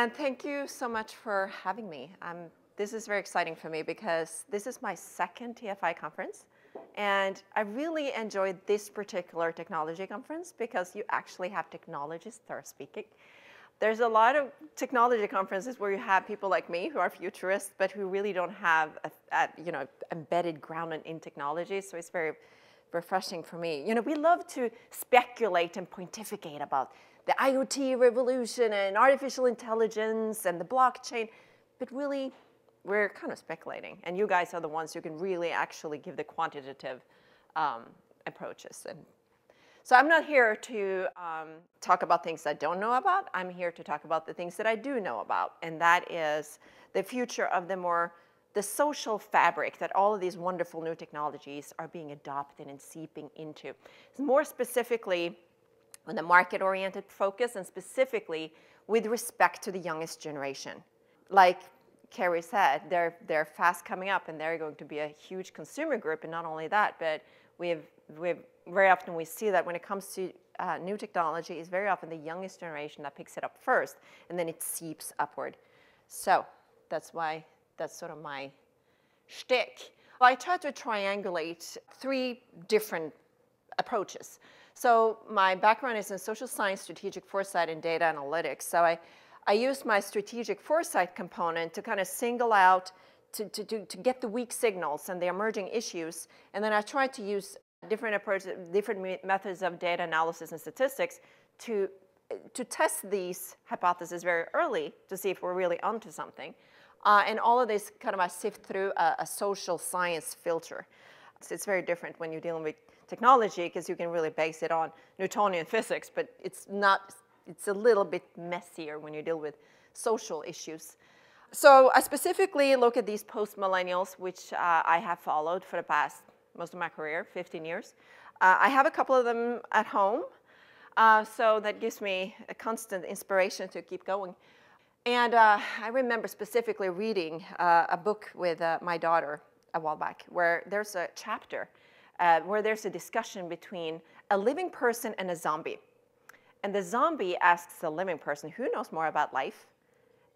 And thank you so much for having me. Um, this is very exciting for me because this is my second TFI conference. And I really enjoyed this particular technology conference because you actually have technologists that are speaking. There's a lot of technology conferences where you have people like me who are futurists, but who really don't have a, a you know, embedded ground in, in technology. So it's very refreshing for me. You know, we love to speculate and pontificate about the IoT revolution and artificial intelligence and the blockchain, but really we're kind of speculating. And you guys are the ones who can really actually give the quantitative um, approaches. And so I'm not here to um, talk about things I don't know about. I'm here to talk about the things that I do know about. And that is the future of the more the social fabric that all of these wonderful new technologies are being adopted and seeping into. More specifically, on the market-oriented focus and specifically with respect to the youngest generation. Like Carrie said, they're, they're fast coming up and they're going to be a huge consumer group. And not only that, but we have, we have very often we see that when it comes to uh, new technology, it's very often the youngest generation that picks it up first and then it seeps upward. So that's why that's sort of my shtick. I try to triangulate three different approaches. So my background is in social science, strategic foresight, and data analytics. So I, I used my strategic foresight component to kind of single out, to, to, to, to get the weak signals and the emerging issues. And then I tried to use different approaches, different methods of data analysis and statistics to, to test these hypotheses very early to see if we're really onto something. Uh, and all of this kind of I sift through a, a social science filter. So it's very different when you're dealing with technology because you can really base it on Newtonian physics, but it's not, it's a little bit messier when you deal with social issues. So I specifically look at these post-millennials, which uh, I have followed for the past, most of my career, 15 years. Uh, I have a couple of them at home, uh, so that gives me a constant inspiration to keep going. And uh, I remember specifically reading uh, a book with uh, my daughter a while back, where there's a chapter uh, where there's a discussion between a living person and a zombie. And the zombie asks the living person, who knows more about life?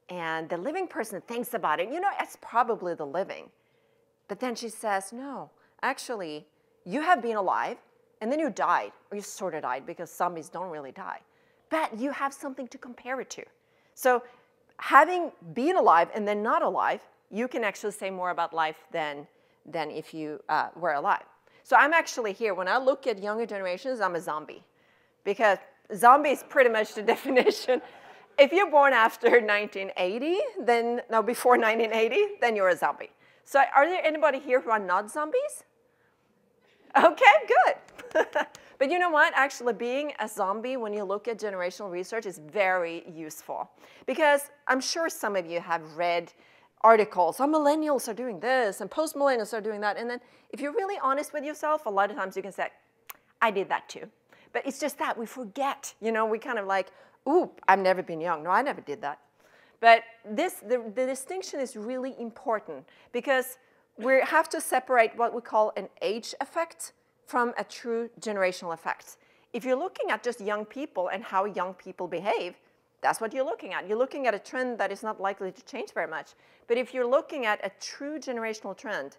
And the living person thinks about it. You know, it's probably the living. But then she says, no, actually, you have been alive and then you died, or you sort of died because zombies don't really die. But you have something to compare it to. So having been alive and then not alive, you can actually say more about life than, than if you uh, were alive. So I'm actually here, when I look at younger generations, I'm a zombie. Because zombie is pretty much the definition. If you're born after 1980, then, no, before 1980, then you're a zombie. So are there anybody here who are not zombies? Okay, good. but you know what? Actually, being a zombie, when you look at generational research, is very useful. Because I'm sure some of you have read articles, oh, millennials are doing this and post-millennials are doing that. And then if you're really honest with yourself, a lot of times you can say, I did that too. But it's just that we forget, you know, we kind of like, ooh, I've never been young. No, I never did that. But this, the, the distinction is really important because we have to separate what we call an age effect from a true generational effect. If you're looking at just young people and how young people behave, that's what you're looking at. You're looking at a trend that is not likely to change very much. But if you're looking at a true generational trend,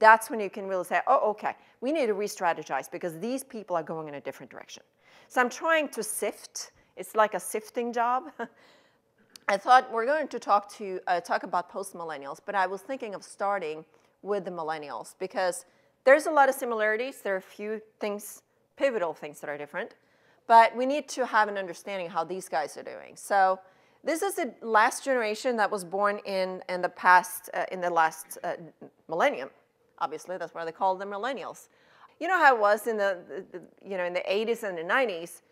that's when you can really say, oh, okay, we need to re-strategize because these people are going in a different direction. So I'm trying to sift. It's like a sifting job. I thought we're going to talk to uh, talk about post-millennials, but I was thinking of starting with the millennials because there's a lot of similarities. There are a few things, pivotal things that are different. But we need to have an understanding how these guys are doing. So this is the last generation that was born in, in the past, uh, in the last uh, millennium. Obviously, that's why they call them millennials. You know how it was in the, the, you know, in the 80s and the 90s?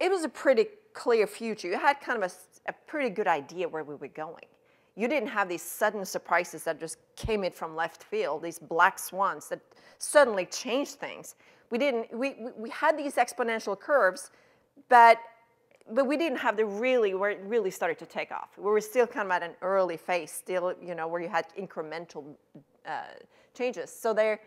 It was a pretty clear future. You had kind of a, a pretty good idea where we were going. You didn't have these sudden surprises that just came in from left field, these black swans that suddenly changed things we didn't, we, we had these exponential curves, but, but we didn't have the really, where it really started to take off. We were still kind of at an early phase, still, you know, where you had incremental uh, changes. So they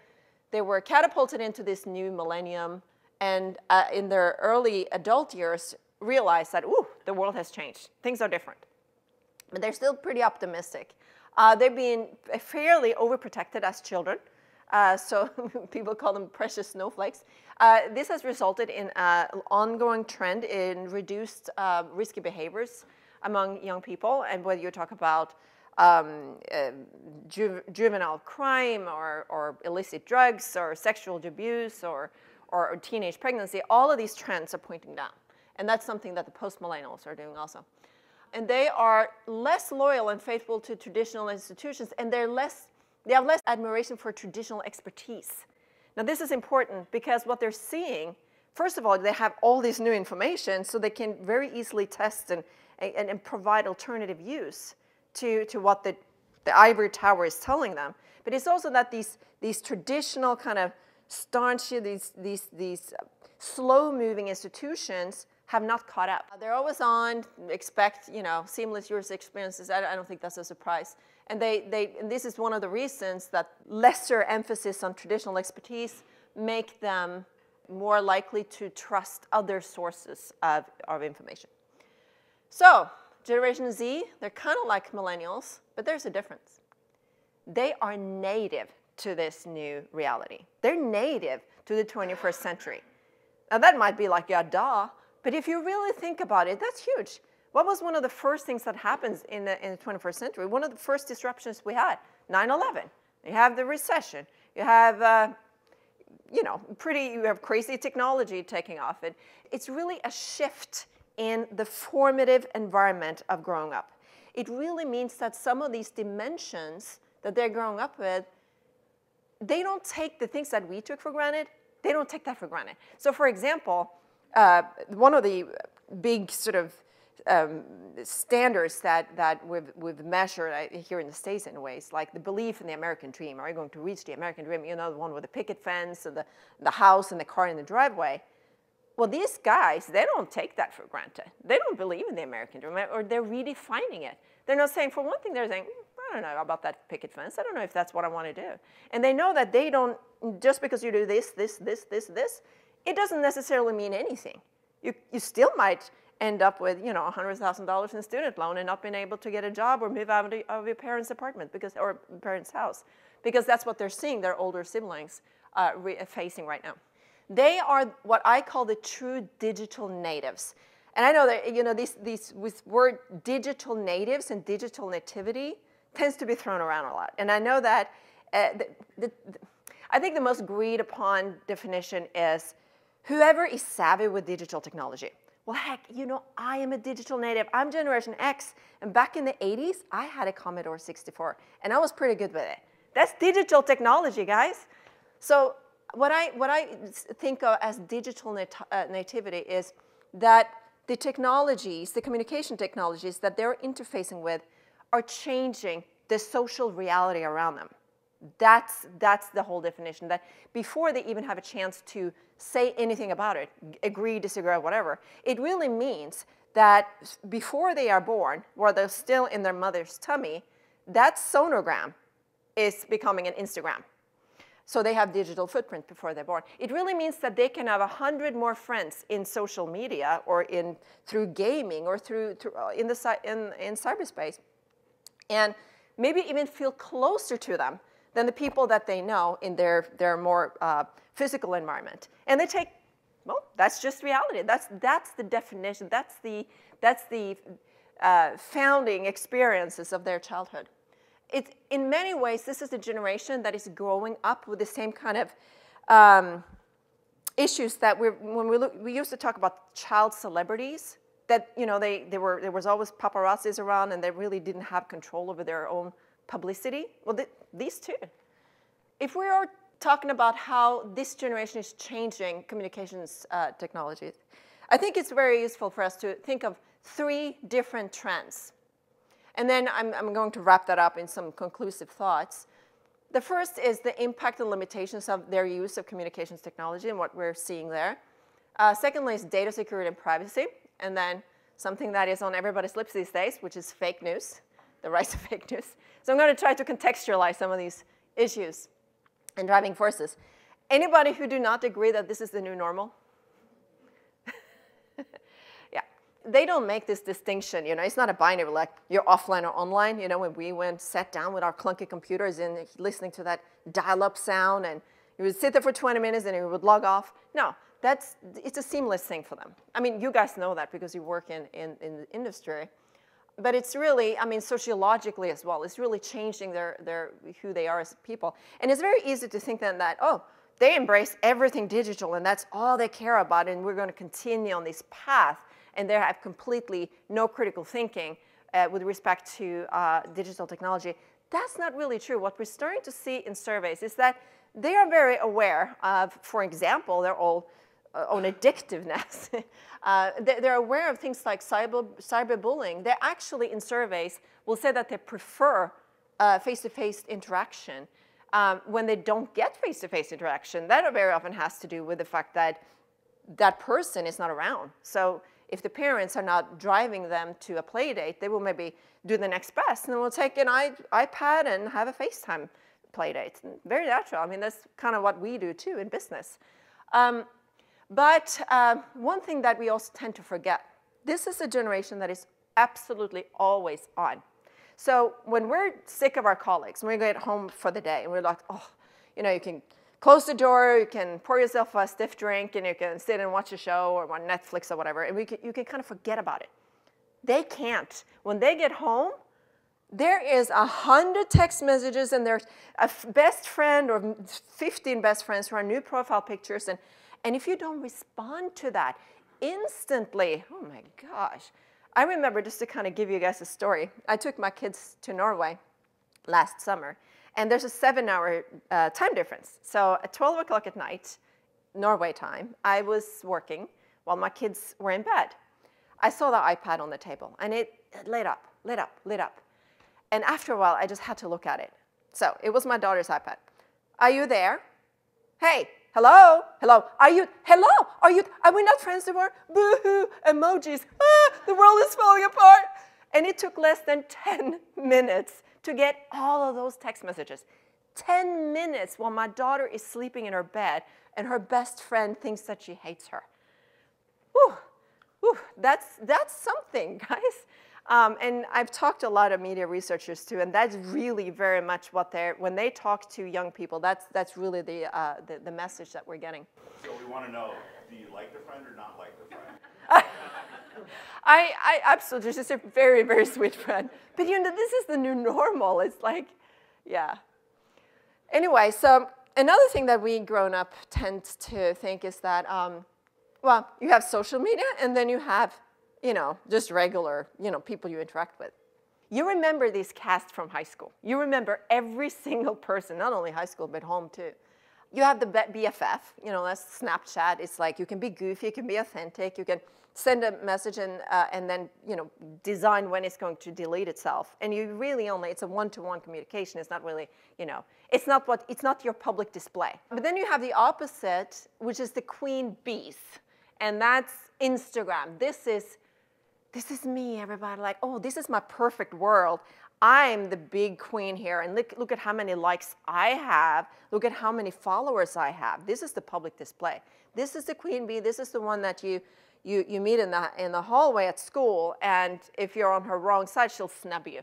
they were catapulted into this new millennium, and uh, in their early adult years, realized that, ooh, the world has changed. Things are different. but they're still pretty optimistic. Uh, they're being fairly overprotected as children. Uh, so people call them precious snowflakes. Uh, this has resulted in an ongoing trend in reduced uh, risky behaviors among young people. And whether you talk about um, uh, ju juvenile crime or, or, illicit drugs or sexual abuse or, or, or, teenage pregnancy, all of these trends are pointing down. And that's something that the post-millennials are doing also. And they are less loyal and faithful to traditional institutions, and they're less, they have less admiration for traditional expertise. Now this is important because what they're seeing, first of all, they have all this new information, so they can very easily test and, and, and provide alternative use to, to what the, the ivory tower is telling them. But it's also that these, these traditional kind of staunch, these, these, these slow-moving institutions have not caught up. They're always on, expect, you know, seamless user experiences. I, I don't think that's a surprise. And, they, they, and this is one of the reasons that lesser emphasis on traditional expertise make them more likely to trust other sources of, of information. So Generation Z, they're kind of like millennials, but there's a difference. They are native to this new reality. They're native to the 21st century. Now that might be like, yeah, duh, but if you really think about it, that's huge. What was one of the first things that happens in the, in the 21st century? One of the first disruptions we had, 9-11. You have the recession. You have, uh, you know, pretty, you have crazy technology taking off. It, it's really a shift in the formative environment of growing up. It really means that some of these dimensions that they're growing up with, they don't take the things that we took for granted, they don't take that for granted. So for example, uh, one of the big sort of um, standards that, that we've, we've measured uh, here in the States in ways, like the belief in the American dream. Are you going to reach the American dream? You know, the one with the picket fence and the, the house and the car in the driveway. Well, these guys, they don't take that for granted. They don't believe in the American dream, or they're redefining it. They're not saying, for one thing, they're saying, mm, I don't know about that picket fence. I don't know if that's what I want to do. And they know that they don't, just because you do this, this, this, this, this, it doesn't necessarily mean anything. You, you still might end up with, you know, $100,000 in student loan and not being able to get a job or move out of your parents' apartment because, or parents' house, because that's what they're seeing their older siblings uh, facing right now. They are what I call the true digital natives. And I know that, you know, these, these with word digital natives and digital nativity tends to be thrown around a lot. And I know that uh, the, the, the, I think the most agreed upon definition is whoever is savvy with digital technology. Well, heck, you know, I am a digital native. I'm Generation X. And back in the 80s, I had a Commodore 64, and I was pretty good with it. That's digital technology, guys. So what I, what I think of as digital nat uh, nativity is that the technologies, the communication technologies that they're interfacing with are changing the social reality around them. That's, that's the whole definition, that before they even have a chance to say anything about it, agree, disagree, whatever, it really means that before they are born, while they're still in their mother's tummy, that sonogram is becoming an Instagram. So they have digital footprint before they're born. It really means that they can have a hundred more friends in social media or in through gaming or through, through uh, in the in, in cyberspace, and maybe even feel closer to them than the people that they know in their their more uh, physical environment. And they take, well, that's just reality. That's that's the definition. That's the that's the uh, founding experiences of their childhood it's, in many ways, this is a generation that is growing up with the same kind of um, issues that we when we, look, we used to talk about child celebrities, that, you know, they, they were, there was always paparazzis around and they really didn't have control over their own publicity. Well, these too. If we are talking about how this generation is changing communications uh, technologies, I think it's very useful for us to think of three different trends and then I'm, I'm going to wrap that up in some conclusive thoughts. The first is the impact and limitations of their use of communications technology and what we're seeing there. Uh, secondly is data security and privacy. And then something that is on everybody's lips these days, which is fake news, the rise of fake news. So I'm going to try to contextualize some of these issues and driving forces. Anybody who do not agree that this is the new normal? yeah. they don't make this distinction. You know, it's not a binary like you're offline or online. You know, when we went sat down with our clunky computers and listening to that dial-up sound, and you would sit there for 20 minutes and you would log off. No, that's it's a seamless thing for them. I mean, you guys know that because you work in in, in the industry. But it's really, I mean, sociologically as well. It's really changing their, their who they are as people. And it's very easy to think then that, oh, they embrace everything digital and that's all they care about and we're going to continue on this path and they have completely no critical thinking uh, with respect to uh, digital technology. That's not really true. What we're starting to see in surveys is that they are very aware of, for example, their own, own addictiveness. Uh, they're aware of things like cyber, cyberbullying. They actually, in surveys, will say that they prefer uh, face-to-face -face interaction um, when they don't get face-to-face -face interaction. That very often has to do with the fact that that person is not around. So if the parents are not driving them to a play date, they will maybe do the next best and will take an iPad and have a FaceTime play date. Very natural. I mean, that's kind of what we do too in business. Um, but uh, one thing that we also tend to forget, this is a generation that is absolutely always on. So when we're sick of our colleagues, when we get home for the day and we're like, oh, you know, you can close the door, you can pour yourself a stiff drink, and you can sit and watch a show or on Netflix or whatever, and we can, you can kind of forget about it. They can't. When they get home, there is a hundred text messages and there's a best friend or 15 best friends who are new profile pictures. And, and if you don't respond to that instantly, oh my gosh. I remember just to kind of give you guys a story. I took my kids to Norway last summer and there's a seven hour uh, time difference. So at 12 o'clock at night, Norway time, I was working while my kids were in bed. I saw the iPad on the table and it lit up, lit up, lit up. And after a while, I just had to look at it. So it was my daughter's iPad. Are you there? Hey, hello, hello, are you, hello, are you, are we not friends anymore? Boo-hoo, emojis, ah, the world is falling apart. And it took less than 10 minutes to get all of those text messages. 10 minutes while my daughter is sleeping in her bed and her best friend thinks that she hates her. Whew, whew, that's, that's something, guys. Um, and I've talked to a lot of media researchers too, and that's really very much what they're, when they talk to young people, that's, that's really the, uh, the, the message that we're getting. So we want to know, do you like the friend or not like the friend? I, I absolutely, she's a very, very sweet friend. But you know, this is the new normal. It's like, yeah. Anyway, so another thing that we grown up tend to think is that, um, well, you have social media and then you have, you know, just regular, you know, people you interact with. You remember these casts from high school. You remember every single person, not only high school, but home too. You have the BFF, you know, that's Snapchat. It's like you can be goofy, you can be authentic, you can send a message and, uh, and then you know design when it's going to delete itself. And you really only it's a one-to-one communication. It's not really you know it's not what it's not your public display. But then you have the opposite, which is the queen bees, and that's Instagram. This is this is me, everybody. Like oh, this is my perfect world. I'm the big queen here, and look, look at how many likes I have. Look at how many followers I have. This is the public display. This is the queen bee. This is the one that you you, you meet in the, in the hallway at school, and if you're on her wrong side, she'll snub you.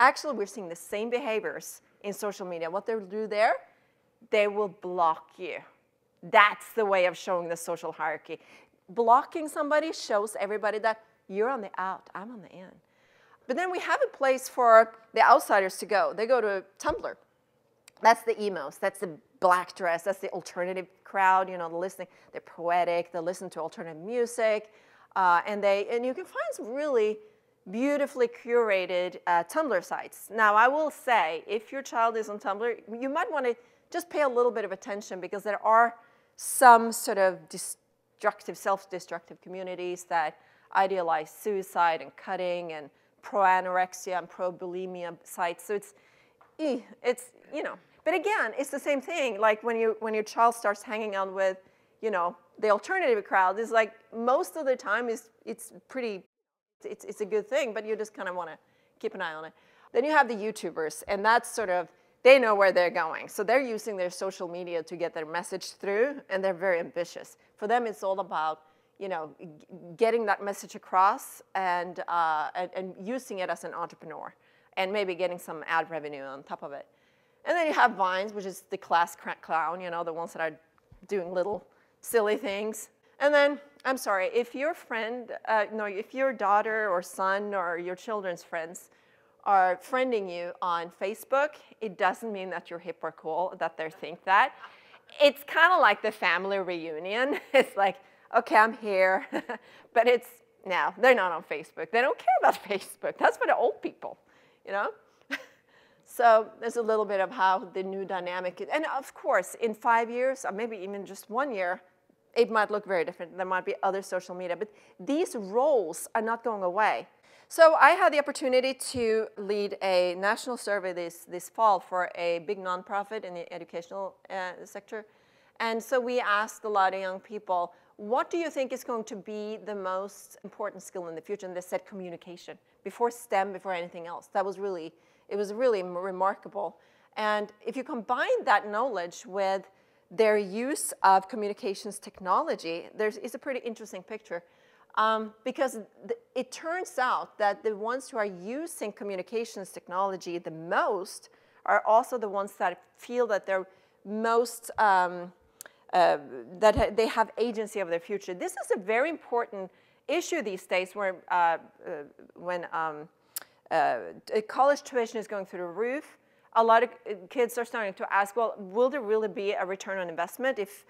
Actually, we're seeing the same behaviors in social media. What they'll do there, they will block you. That's the way of showing the social hierarchy. Blocking somebody shows everybody that you're on the out, I'm on the in. But then we have a place for the outsiders to go. They go to Tumblr. That's the emos. That's the black dress. That's the alternative crowd. You know, the listening. They're poetic. They listen to alternative music, uh, and they and you can find some really beautifully curated uh, Tumblr sites. Now, I will say, if your child is on Tumblr, you might want to just pay a little bit of attention because there are some sort of destructive, self-destructive communities that idealize suicide and cutting and pro-anorexia and pro-bulimia sites. So it's, eh, it's, you know, but again, it's the same thing. Like when, you, when your child starts hanging out with, you know, the alternative crowd, is like most of the time is it's pretty, it's, it's a good thing, but you just kind of want to keep an eye on it. Then you have the YouTubers, and that's sort of, they know where they're going. So they're using their social media to get their message through, and they're very ambitious. For them, it's all about, you know, getting that message across and, uh, and, and using it as an entrepreneur and maybe getting some ad revenue on top of it. And then you have Vines, which is the class clown, you know, the ones that are doing little silly things. And then, I'm sorry, if your friend, uh, no, if your daughter or son or your children's friends are friending you on Facebook, it doesn't mean that you're hip or cool, that they think that. It's kind of like the family reunion. It's like, okay, I'm here, but it's, no, they're not on Facebook. They don't care about Facebook. That's for the old people, you know? so there's a little bit of how the new dynamic is. And of course, in five years, or maybe even just one year, it might look very different. There might be other social media, but these roles are not going away. So I had the opportunity to lead a national survey this, this fall for a big nonprofit in the educational uh, sector. And so we asked a lot of young people, what do you think is going to be the most important skill in the future? And they said communication, before STEM, before anything else. That was really, it was really remarkable. And if you combine that knowledge with their use of communications technology, there's, it's a pretty interesting picture. Um, because it turns out that the ones who are using communications technology the most are also the ones that feel that they're most, um, uh, that ha they have agency of their future. This is a very important issue these days where, uh, uh, when um, uh, college tuition is going through the roof, a lot of kids are starting to ask, well, will there really be a return on investment if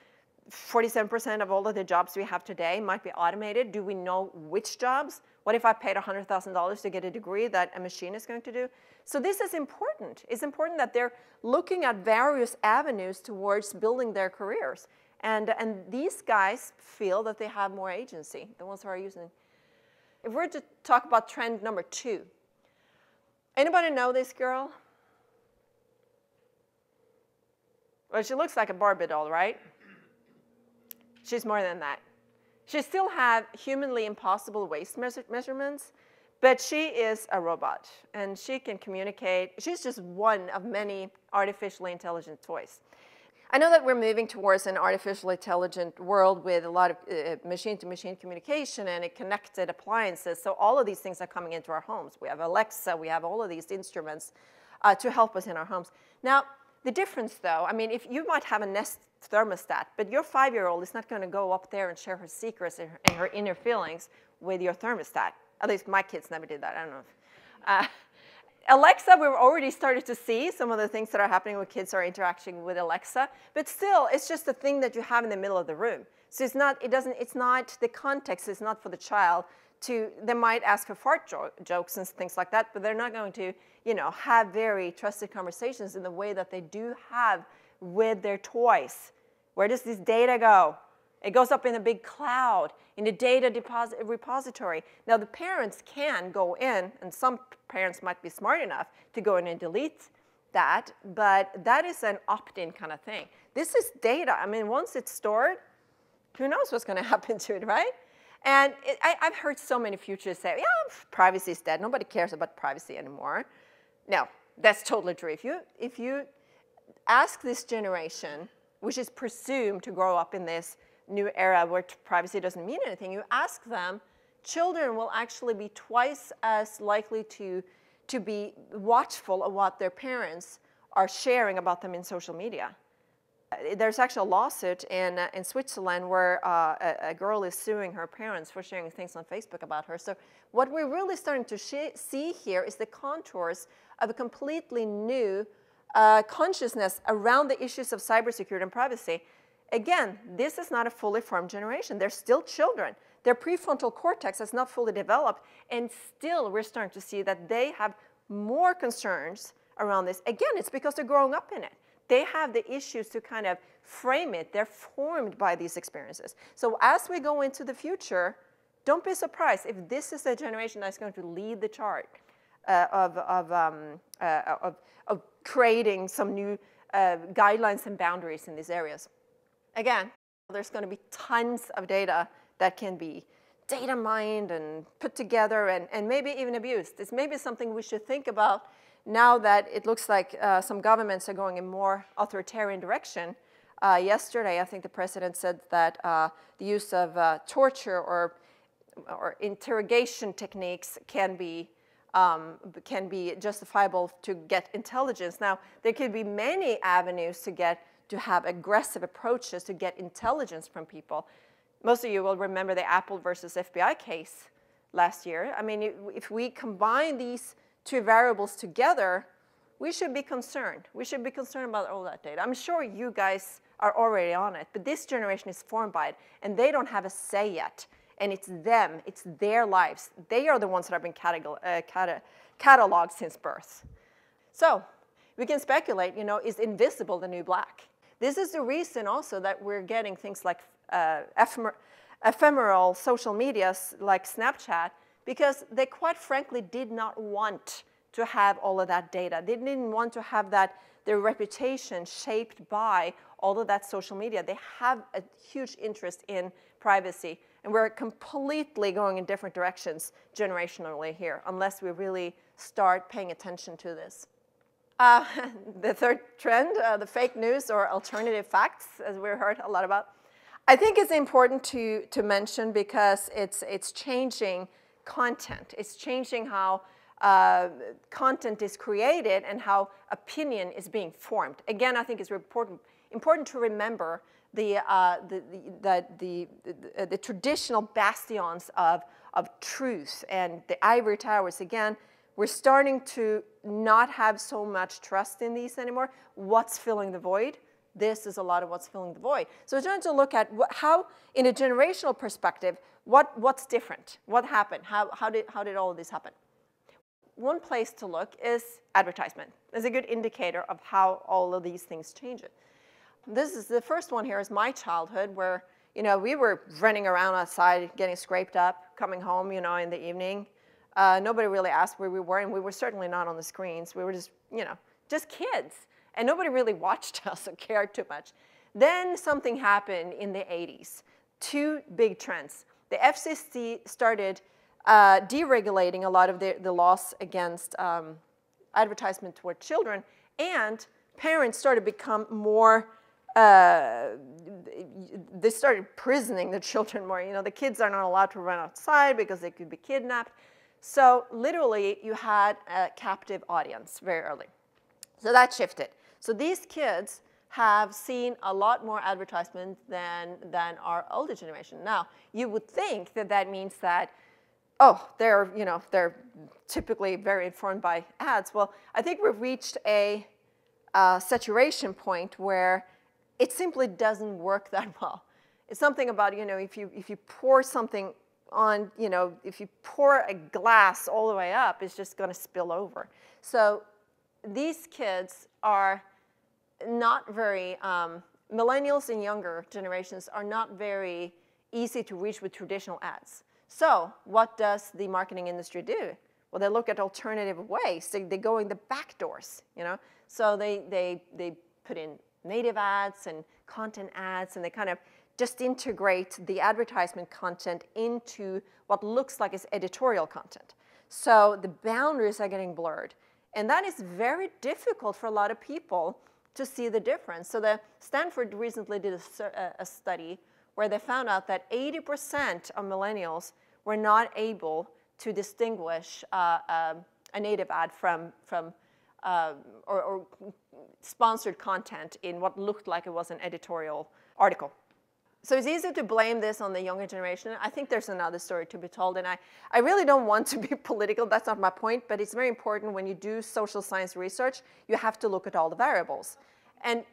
47% of all of the jobs we have today might be automated. Do we know which jobs? What if I paid $100,000 to get a degree that a machine is going to do? So this is important. It's important that they're looking at various avenues towards building their careers. And, and these guys feel that they have more agency, the ones who are using. If we're to talk about trend number two, anybody know this girl? Well, she looks like a Barbie doll, right? She's more than that. She still has humanly impossible waist measure measurements, but she is a robot and she can communicate. She's just one of many artificially intelligent toys. I know that we're moving towards an artificially intelligent world with a lot of machine-to-machine uh, -machine communication and connected appliances. So all of these things are coming into our homes. We have Alexa, we have all of these instruments uh, to help us in our homes. Now, the difference though, I mean, if you might have a Nest thermostat, but your five-year-old is not going to go up there and share her secrets and her, and her, inner feelings with your thermostat. At least my kids never did that. I don't know. Uh, Alexa, we've already started to see some of the things that are happening when kids are interacting with Alexa, but still, it's just a thing that you have in the middle of the room. So it's not, it doesn't, it's not, the context is not for the child to, they might ask for fart jo jokes and things like that, but they're not going to, you know, have very trusted conversations in the way that they do have with their toys. Where does this data go? It goes up in a big cloud in the data deposit repository. Now the parents can go in, and some parents might be smart enough to go in and delete that, but that is an opt-in kind of thing. This is data. I mean, once it's stored, who knows what's going to happen to it, right? And it, I, have heard so many futurists say, yeah, privacy is dead. Nobody cares about privacy anymore. No, that's totally true. If you, if you ask this generation, which is presumed to grow up in this new era where privacy doesn't mean anything, you ask them, children will actually be twice as likely to, to be watchful of what their parents are sharing about them in social media. There's actually a lawsuit in, uh, in Switzerland where uh, a, a, girl is suing her parents for sharing things on Facebook about her. So what we're really starting to see here is the contours of a completely new uh, consciousness around the issues of cybersecurity and privacy. Again, this is not a fully formed generation. They're still children. Their prefrontal cortex has not fully developed, and still we're starting to see that they have more concerns around this. Again, it's because they're growing up in it. They have the issues to kind of frame it. They're formed by these experiences. So as we go into the future, don't be surprised if this is the generation that's going to lead the chart uh, of, of, um, uh, of, of creating some new uh, guidelines and boundaries in these areas. Again, there's going to be tons of data that can be data mined and put together and, and maybe even abused. It's maybe something we should think about now that it looks like uh, some governments are going in more authoritarian direction. Uh, yesterday, I think the president said that uh, the use of uh, torture or, or interrogation techniques can be, um, can be justifiable to get intelligence. Now, there could be many avenues to get to have aggressive approaches to get intelligence from people. Most of you will remember the Apple versus FBI case last year. I mean, if we combine these two variables together, we should be concerned. We should be concerned about all that data. I'm sure you guys are already on it, but this generation is formed by it, and they don't have a say yet. And it's them, it's their lives. They are the ones that have been catalog uh, cata cataloged since birth. So we can speculate, you know, is invisible the new black? This is the reason also that we're getting things like uh, ephemer ephemeral social medias like Snapchat, because they quite frankly did not want to have all of that data. They didn't want to have that their reputation shaped by all of that social media. They have a huge interest in privacy, and we're completely going in different directions generationally here, unless we really start paying attention to this. Uh, the third trend, uh, the fake news or alternative facts, as we heard a lot about. I think it's important to, to mention because it's, it's changing content. It's changing how uh, content is created and how opinion is being formed. Again, I think it's important, important to remember the, uh, the, the, the, the, the, traditional bastions of, of truth and the ivory towers. Again, we're starting to not have so much trust in these anymore. What's filling the void? This is a lot of what's filling the void. So we're trying to look at how, in a generational perspective, what, what's different? What happened? How, how, did, how did all of this happen? one place to look is advertisement. It's a good indicator of how all of these things change it. This is the first one here is my childhood where, you know, we were running around outside, getting scraped up, coming home, you know, in the evening. Uh, nobody really asked where we were, and we were certainly not on the screens. We were just, you know, just kids. And nobody really watched us or cared too much. Then something happened in the 80s. Two big trends. The FCC started uh, deregulating a lot of the, the laws against um, advertisement toward children, and parents started to become more, uh, they started prisoning the children more. You know, the kids are not allowed to run outside because they could be kidnapped. So literally, you had a captive audience very early. So that shifted. So these kids have seen a lot more advertisement than, than our older generation. Now, you would think that that means that oh, they're, you know, they're typically very informed by ads. Well, I think we've reached a uh, saturation point where it simply doesn't work that well. It's something about, you know, if you, if you pour something on, you know, if you pour a glass all the way up, it's just going to spill over. So these kids are not very, um, millennials and younger generations are not very easy to reach with traditional ads. So what does the marketing industry do? Well, they look at alternative ways. They, they go in the back doors, you know? So they, they, they put in native ads and content ads, and they kind of just integrate the advertisement content into what looks like is editorial content. So the boundaries are getting blurred. And that is very difficult for a lot of people to see the difference. So the Stanford recently did a, a study where they found out that 80% of millennials were not able to distinguish uh, uh, a native ad from, from uh, or, or, sponsored content in what looked like it was an editorial article. So it's easy to blame this on the younger generation. I think there's another story to be told, and I, I really don't want to be political, that's not my point, but it's very important when you do social science research, you have to look at all the variables. And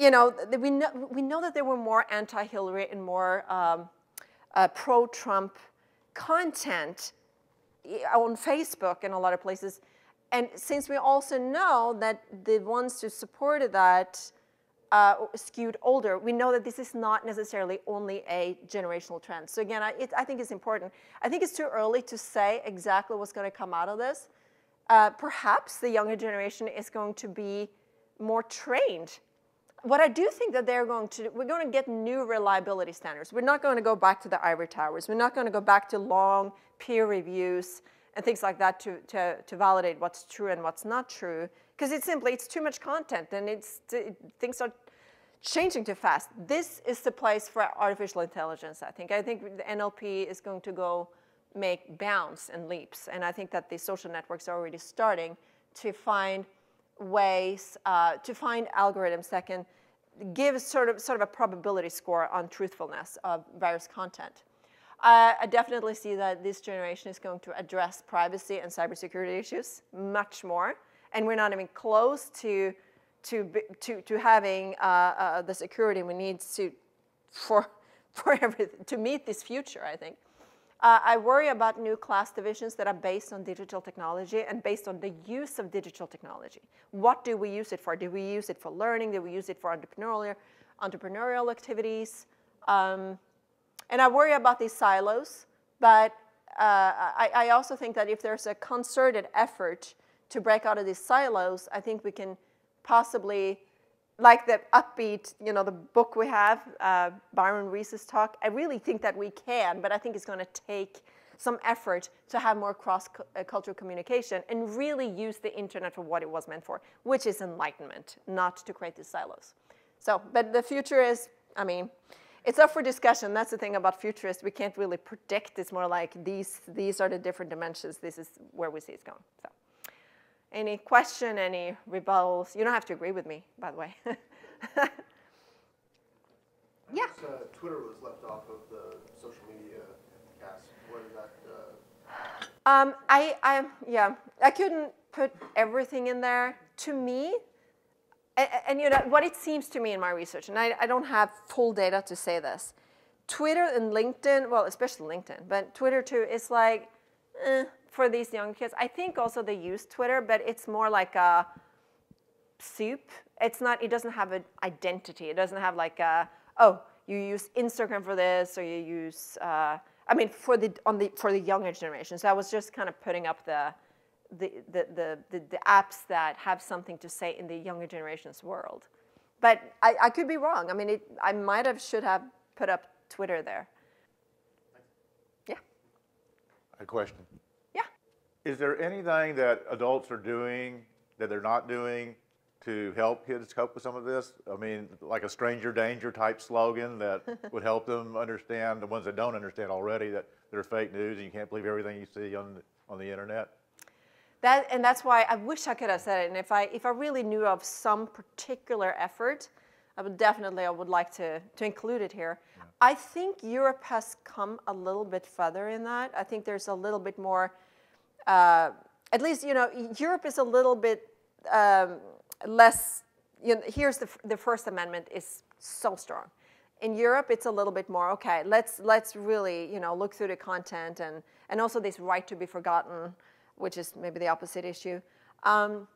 you know, we know, we know that there were more anti-Hillary and more um, uh, pro-Trump content on Facebook and a lot of places. And since we also know that the ones who supported that uh, skewed older, we know that this is not necessarily only a generational trend. So again, I, it, I think it's important. I think it's too early to say exactly what's going to come out of this. Uh, perhaps the younger generation is going to be more trained what I do think that they're going to, we're going to get new reliability standards. We're not going to go back to the ivory towers. We're not going to go back to long peer reviews and things like that to, to, to validate what's true and what's not true. Because it's simply, it's too much content and it's, things are changing too fast. This is the place for artificial intelligence, I think. I think the NLP is going to go make bounds and leaps. And I think that the social networks are already starting to find ways, uh, to find algorithms that can give sort of, sort of a probability score on truthfulness of various content. Uh, I definitely see that this generation is going to address privacy and cybersecurity issues much more. And we're not even close to, to, to, to having uh, uh, the security we need to, for, for everything, to meet this future, I think. Uh, I worry about new class divisions that are based on digital technology and based on the use of digital technology. What do we use it for? Do we use it for learning? Do we use it for entrepreneurial, entrepreneurial activities? Um, and I worry about these silos, but uh, I, I also think that if there's a concerted effort to break out of these silos, I think we can possibly like the upbeat, you know, the book we have, uh, Byron Reese's talk, I really think that we can, but I think it's going to take some effort to have more cross-cultural uh, communication and really use the internet for what it was meant for, which is enlightenment, not to create these silos. So, but the future is, I mean, it's up for discussion. That's the thing about futurists. We can't really predict. It's more like these, these are the different dimensions. This is where we see it's going. So. Any question, any rebuttals? You don't have to agree with me, by the way. yeah. Uh, Twitter was left off of the social media cast. What is that? Uh... Um, I, I, yeah, I couldn't put everything in there. To me, and, and, you know what it seems to me in my research, and I, I don't have full data to say this. Twitter and LinkedIn, well, especially LinkedIn, but Twitter too, is like, eh, for these young kids. I think also they use Twitter, but it's more like a soup. It's not, it doesn't have an identity. It doesn't have like a, oh, you use Instagram for this, or you use, uh, I mean, for the, on the, for the younger generation. So I was just kind of putting up the, the, the, the, the, apps that have something to say in the younger generation's world. But I, I could be wrong. I mean, it, I might have, should have put up Twitter there. Yeah. A question. Yeah. Is there anything that adults are doing that they're not doing to help kids cope with some of this? I mean, like a stranger danger type slogan that would help them understand, the ones that don't understand already, that they're fake news and you can't believe everything you see on the, on the internet? That, and that's why I wish I could have said it. And if I, if I really knew of some particular effort, I would definitely, I would like to, to include it here. Yeah. I think Europe has come a little bit further in that. I think there's a little bit more, uh, at least, you know, Europe is a little bit um, less, you know, here's the, the First Amendment is so strong. In Europe, it's a little bit more, okay, let's, let's really, you know, look through the content and, and also this right to be forgotten, which is maybe the opposite issue. Um,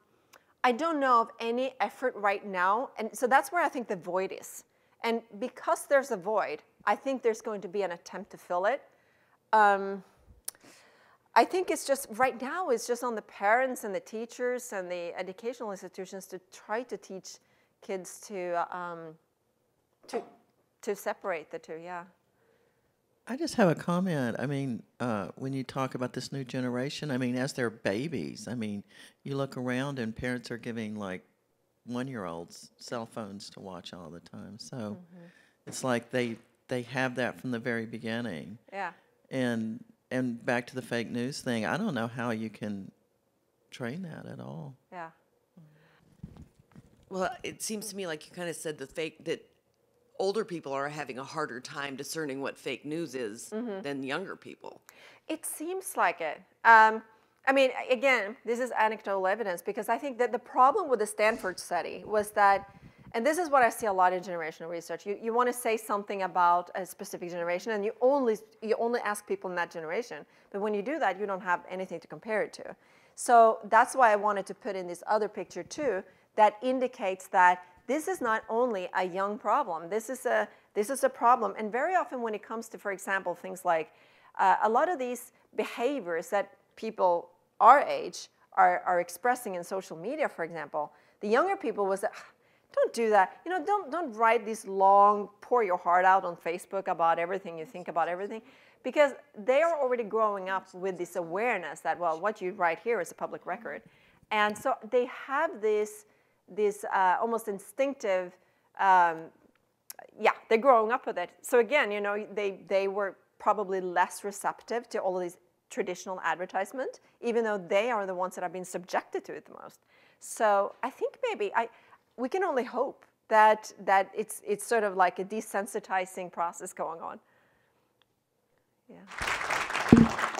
I don't know of any effort right now, and so that's where I think the void is. And because there's a void, I think there's going to be an attempt to fill it. Um, I think it's just right now it's just on the parents and the teachers and the educational institutions to try to teach kids to um, to to separate the two. Yeah. I just have a comment. I mean, uh, when you talk about this new generation, I mean, as they're babies, I mean, you look around and parents are giving like one year olds cell phones to watch all the time. So mm-hmm. it's like they they have that from the very beginning. Yeah. And and back to the fake news thing, I don't know how you can train that at all. Yeah. Well, it seems to me like you kind of said the fake that older people are having a harder time discerning what fake news is mm-hmm. than younger people. It seems like it. Um, I mean, again, this is anecdotal evidence because I think that the problem with the Stanford study was that, and this is what I see a lot in generational research. You, you want to say something about a specific generation, and you only you only ask people in that generation. But when you do that, you don't have anything to compare it to. So that's why I wanted to put in this other picture too, that indicates that this is not only a young problem. This is a, this is a problem. And very often when it comes to, for example, things like uh, a lot of these behaviors that people our age are, are expressing in social media, for example, the younger people was that, don't do that. You know, don't, don't write this long, pour your heart out on Facebook about everything you think about everything. Because they are already growing up with this awareness that, well, what you write here is a public record. And so they have this this uh, almost instinctive um, yeah, they're growing up with it. So again, you know, they, they were probably less receptive to all of these traditional advertisement, even though they are the ones that have been subjected to it the most. So I think maybe I, we can only hope that that it's it's sort of like a desensitizing process going on. Yeah.